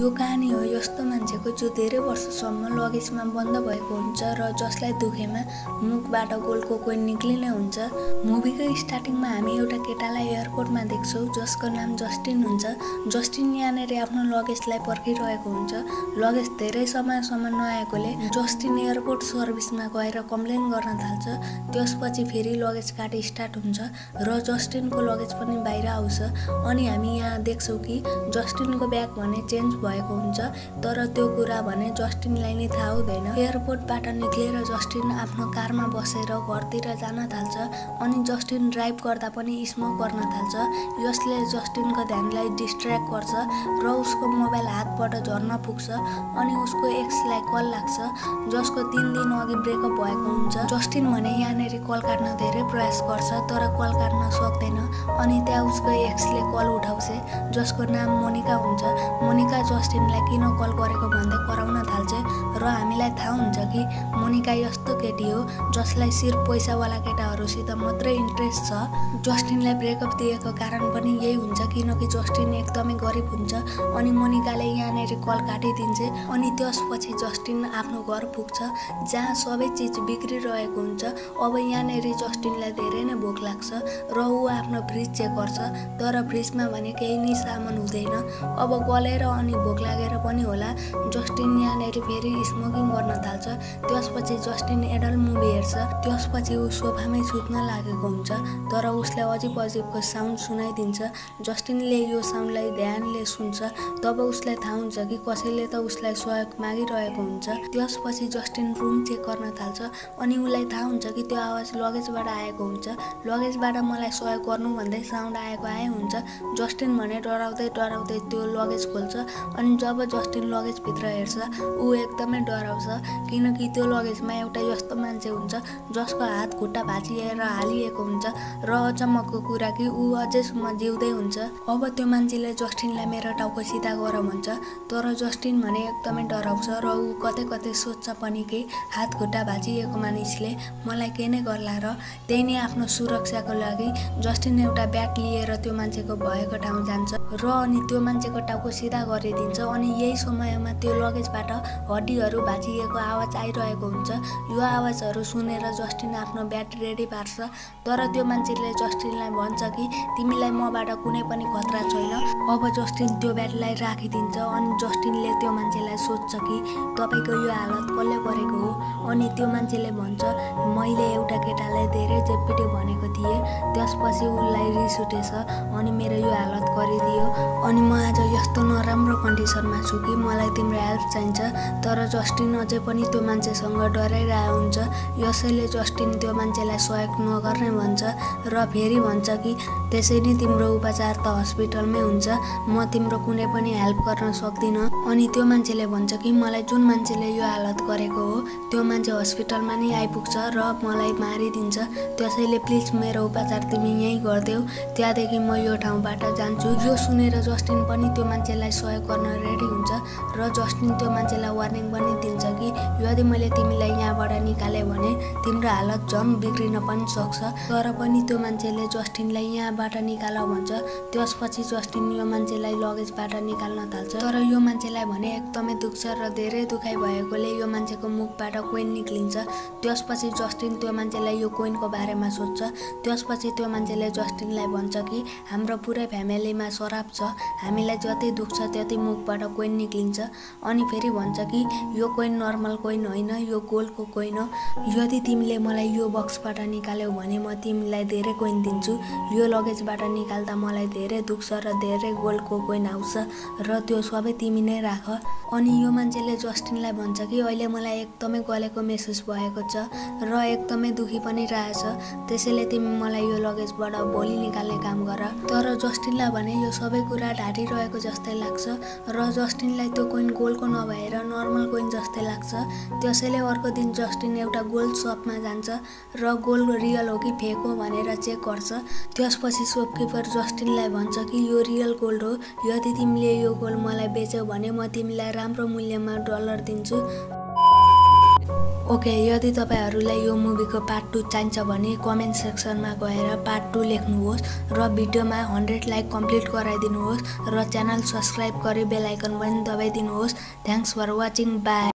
यो कहानी हो यस्तो मान्छेको जो धेरै वर्षसम्म लगेजमा बन्द भएको हुन्छ र जसलाई दुखेमा मुखबाट गोलको कोइन निक्लिने हुन्छ। मुभीको स्टार्टिङमा हामी एउटा केटालाई एयरपोर्टमा देख्छौँ जसको नाम जस्टिन हुन्छ। जस्टिन यहाँनिर आफ्नो लगेजलाई पर्खिरहेको हुन्छ। लगेज धेरै समयसम्म नआएकोले जस्टिन एयरपोर्ट सर्भिसमा गएर कम्प्लेन गर्न थाल्छ। त्यसपछि फेरि लगेज काट स्टार्ट हुन्छ र जस्टिनको लगेज पनि बाहिर आउँछ। अनि हामी यहाँ देख्छौँ कि जस्टिनको ब्याग भने चेन्ज भएको हुन्छ तर त्यो कुरा भने जस्टिनलाई नै थाहा हुँदैन। एयरपोर्टबाट निक्लेर जस्टिन आफ्नो कारमा बसेर घरतिर जान थाल्छ अनि जस्टिन ड्राइभ गर्दा पनि स्मोक गर्न थाल्छ। यसले जस्टिनको ध्यानलाई डिस्ट्र्याक्ट गर्छ र उसको मोबाइल हातबाट झर्न पुग्छ अनि उसको एक्सलाई कल लाग्छ जसको तिन दिन अघि ब्रेकअप भएको हुन्छ। जस्टिन भने यहाँनिर कल काट्न धेरै प्रयास गर्छ तर कल काट्न सक्दैन अनि त्यहाँ उसको एक्सले कल उठाउँछ जसको नाम मोनिका हुन्छ। मोनिका जस्टिनलाई किन कल गरेको भन्दै कराउन थाल्छ र हामीलाई थाहा हुन्छ कि मोनिका यस्तो केटी हो जसलाई सिर्फ पैसावाला केटाहरूसित मात्रै इन्ट्रेस्ट छ। जस्टिनलाई ब्रेकअप दिएको कारण पनि यही हुन्छ किनकि जस्टिन एकदमै गरिब हुन्छ अनि मोनिकाले यहाँनिर कल काटिदिन्छ अनि त्यसपछि जस्टिन आफ्नो घर पुग्छ जहाँ सबै चिज बिग्रिरहेको हुन्छ। अब यहाँनिर जस्टिनलाई धेरै नै भोक लाग्छ र ऊ आफ्नो फ्रिज चेक गर्छ तर फ्रिजमा भने केही नै सामान हुँदैन। अब गलेर अनि भोक लागेर पनि होला। जस्टिन यहाँनिर फेरि स्मोकिङ गर्न थाल्छ। त्यसपछि जस्टिन एडल मुभी हेर्छ। त्यसपछि ऊ सोफामै सुत्न लागेको हुन्छ। तर उसलाई अजिब अजिबको साउन्ड सुनाइदिन्छ। जस्टिनले यो साउन्डलाई ध्यानले सुन्छ। तब उसलाई थाहा हुन्छ कि कसैले त उसलाई सहयोग मागिरहेको हुन्छ। त्यसपछि जस्टिन रुम चेक गर्न थाल्छ। अनि उसलाई थाहा हुन्छ कि त्यो आवाज लगेजबाट आएको हुन्छ। लगेजबाट मलाई सहयोग गर्नु भन्दै साउन्ड आएको आए हुन्छ। जस्टिन भने डराउँदै डराउँदै त्यो लगेज खोल्छ। अनि जब जस्टिन लगेजभित्र हेर्छ ऊ एकदमै डराउँछ किनकि त्यो लगेजमा एउटा यस्तो मान्छे हुन्छ जसको हात खुट्टा भाँचिएर हालिएको हुन्छ र अचम्मको कुरा कि ऊ अझैसम्म जिउँदै हुन्छ। अब त्यो मान्छेले जस्टिनलाई मेरो टाउको सिधा गर भन्छ तर जस्टिन भने एकदमै डराउँछ र ऊ कतै कतै सोध्छ पनि कि हात खुट्टा भाँचिएको मानिसले मलाई के नै गर्ला र त्यही नै आफ्नो सुरक्षाको लागि जस्टिन एउटा ब्याग लिएर त्यो मान्छेको भएको ठाउँ जान्छ। र अनि त्यो मान्छेको टाउको सिधा गरिदिन्छ अनि यही समयमा त्यो लगेजबाट हड्डीहरू भाँचिएको आवाज आइरहेको हुन्छ। यो आवाजहरू सुनेर जस्टिन आफ्नो ब्याट रेडी पार्छ। तर त्यो मान्छेले जस्टिनलाई भन्छ कि तिमीलाई मबाट कुनै पनि खतरा छैन। अब जस्टिन त्यो ब्याटलाई राखिदिन्छ अनि जस्टिनले त्यो मान्छेलाई सोध्छ कि तपाईँको यो हालत कसले गरेको हो? अनि त्यो मान्छेले भन्छ मैले एउटा केटालाई धेरै जेपिटी भनेको थिएँ। त्यसपछि उसलाई रिस उठेछ अनि मेरो यो हालत गरिदियो। अनि म आज यस्तो नराम्रो कन्डिसनमा छु कि मलाई तिम्रो हेल्प चाहिन्छ। तर जस्टिन अझै पनि त्यो मान्छेसँग डराइरहेको हुन्छ। यसैले जस्टिन त्यो मान्छेलाई सहयोग नगर्ने भन्छ र फेरि भन्छ कि त्यसै नै तिम्रो उपचार त हस्पिटलमै हुन्छ। म तिम्रो कुनै पनि हेल्प गर्न सक्दिनँ। अनि त्यो मान्छेले भन्छ कि मलाई जुन मान्छेले यो हालत गरेको हो त्यो मान्छे हस्पिटलमा नै आइपुग्छ र मलाई मारिदिन्छ। त्यसैले प्लिज मेरो उपचार तिमी यहीँ गरिदेऊ। त्यहाँदेखि म यो ठाउँबाट जान्छु। यो सुनेर जस्टिन पनि त्यो मान्छेलाई सहयोग गर्न रेडी हुन्छ र जस्टिन त्यो मान्छेलाई वार्निङ पनि दिन्छ कि यदि मैले तिमीलाई यहाँबाट निकालेँ भने तिम्रो हालत झन् बिग्रिन पनि सक्छ। तर पनि त्यो मान्छेले जस्टिनलाई यहाँबाट निकाल भन्छ त्यसपछि जस्टिन यो मान्छेलाई लगेजबाट निकाल्न थाल्छ। तर यो मान्छेलाई भने एकदमै दुख्छ र धेरै दुखाइ भएकोले यो मान्छेको मुखबाट कोइन निक्लिन्छ। त्यसपछि जस्टिन त्यो मान्छेलाई यो कोइनको बारेमा सोध्छ। त्यसपछि त्यो मान्छेले जस्टिनलाई भन्छ कि हाम्रो पुरै फ्यामिलीमा शराब छ हामीलाई जति दुख्छ त्यति मुखबाट कोइन निक्लिन्छ। अनि फेरि भन्छ कि यो कोइन नर्मल कोइन होइन यो गोल्डको कोइन हो। यदि तिमीले मलाई यो बक्सबाट निकाल्यौ भने म तिमीलाई धेरै कोइन दिन्छु। यो लगेजबाट निकाल्दा मलाई धेरै दुख्छ र धेरै गोल्डको कोइन आउँछ र त्यो सबै तिमी नै राख अनि यो मान्छेले जस्टिनलाई भन्छ कि अहिले मलाई एकदमै गलेको महसुस भएको छ र एकदमै दुखी पनि रहेछ। त्यसैले तिमी मलाई यो लगेजबाट भोलि निकाल्ने काम गर तर जस्टिनलाई भने यो सबै कुरा ढाँटिरहेको जस्तै लाग्छ। र जस्टिनलाई त्यो कोइन गोल्डको नभएर नर्मल कोइन जस्तै लाग्छ। त्यसैले अर्को दिन जस्टिन एउटा गोल्ड सपमा जान्छ र गोल्ड रियल हो कि फेक हो भनेर चेक गर्छ। त्यसपछि सोपकिपर जस्टिनलाई भन्छ कि यो रियल गोल्ड हो यदि तिमीले यो गोल्ड मलाई बेच्यौ भने म तिमीलाई राम्रो मूल्यमा डलर दिन्छु। ओके यदि तपाईँहरूलाई यो मुभीको पार्ट टू चाहिन्छ भने कमेन्ट सेक्सनमा गएर पार्ट टू लेख्नुहोस् र भिडियोमा हन्ड्रेड लाइक कम्प्लिट गराइदिनुहोस् र च्यानल सब्सक्राइब गरी बेल आइकन पनि दबाइदिनुहोस्। Thanks for watching bye